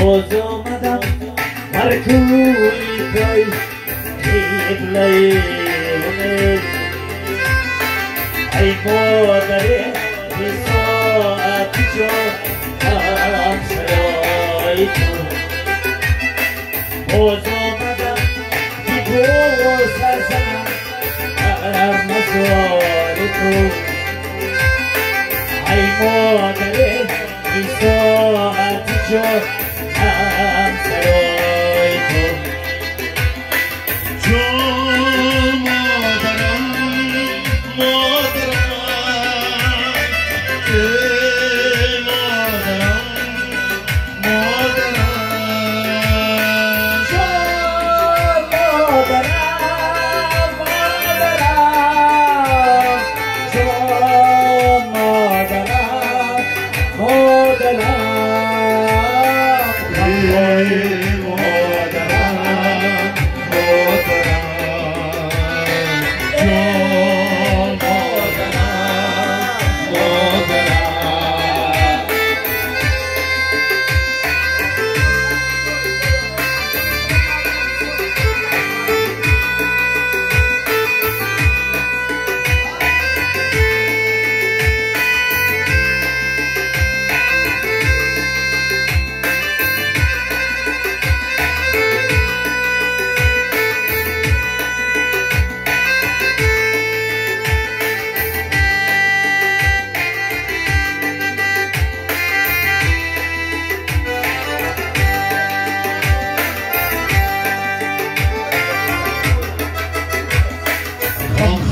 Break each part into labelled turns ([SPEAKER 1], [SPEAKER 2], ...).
[SPEAKER 1] Bozulmadan Markuli koy Kiblayımız Ay modari Biso atico Amsayoytu Bozulmadan Kibu sarsana Armasoritu Ay modari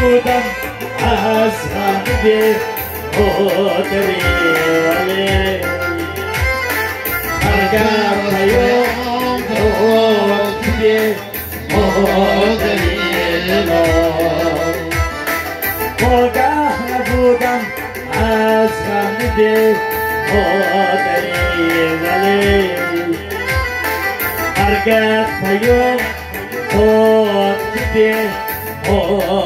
[SPEAKER 1] بودم از همه خودری اگر پیام توی خودری آگه نبودم از همه خودري غلي أرجع فيوم خود جدي خود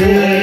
[SPEAKER 1] Lord,